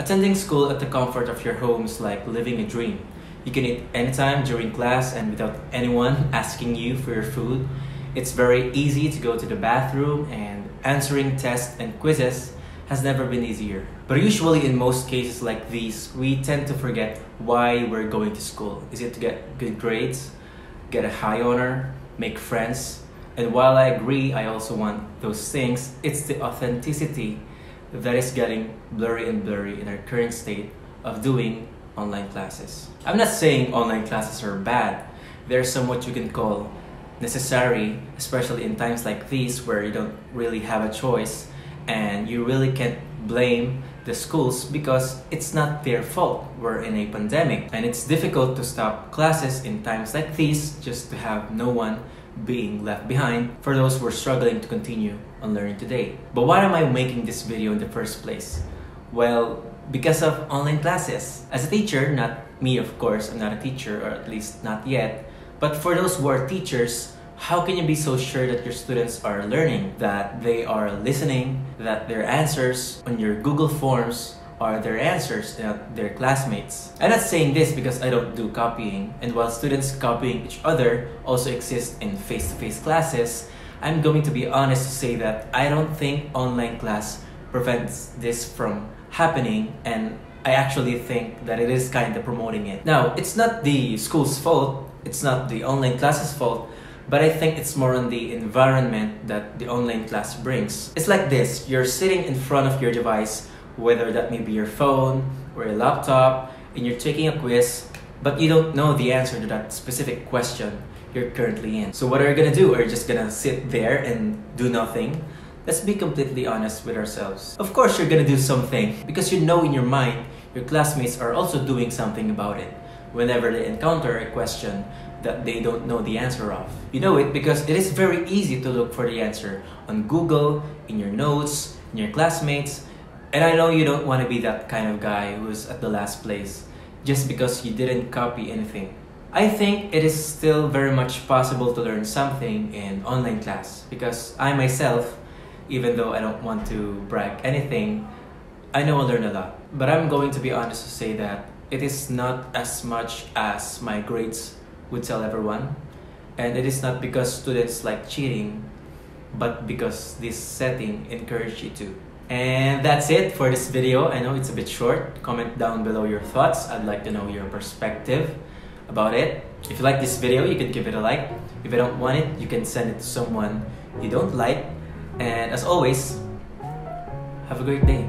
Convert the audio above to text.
Attending school at the comfort of your home is like living a dream. You can eat anytime during class and without anyone asking you for your food. It's very easy to go to the bathroom and answering tests and quizzes has never been easier. But usually in most cases like these, we tend to forget why we're going to school. Is it to get good grades, get a high honor, make friends? And while I agree I also want those things, it's the authenticity that is getting blurry and blurry in our current state of doing online classes. I'm not saying online classes are bad. They're somewhat you can call necessary, especially in times like these where you don't really have a choice and you really can't blame the schools because it's not their fault. We're in a pandemic and it's difficult to stop classes in times like these just to have no one being left behind for those who are struggling to continue on learning today. But why am I making this video in the first place? Well, because of online classes. As a teacher, not me of course, I'm not a teacher or at least not yet, but for those who are teachers, how can you be so sure that your students are learning, that they are listening, that their answers on your Google Forms are their answers to their classmates. I'm not saying this because I don't do copying, and while students copying each other also exist in face-to-face -face classes, I'm going to be honest to say that I don't think online class prevents this from happening and I actually think that it is kind of promoting it. Now, it's not the school's fault, it's not the online classes fault, but I think it's more on the environment that the online class brings. It's like this, you're sitting in front of your device whether that may be your phone or a laptop, and you're taking a quiz, but you don't know the answer to that specific question you're currently in. So what are you gonna do? Are you just gonna sit there and do nothing? Let's be completely honest with ourselves. Of course you're gonna do something because you know in your mind your classmates are also doing something about it whenever they encounter a question that they don't know the answer of. You know it because it is very easy to look for the answer on Google, in your notes, in your classmates, and I know you don't want to be that kind of guy who's at the last place just because you didn't copy anything. I think it is still very much possible to learn something in online class because I myself, even though I don't want to brag anything, I know I learned a lot. But I'm going to be honest to say that it is not as much as my grades would tell everyone. And it is not because students like cheating, but because this setting encouraged you to. And that's it for this video. I know it's a bit short. Comment down below your thoughts. I'd like to know your perspective about it. If you like this video, you can give it a like. If you don't want it, you can send it to someone you don't like. And as always, have a great day.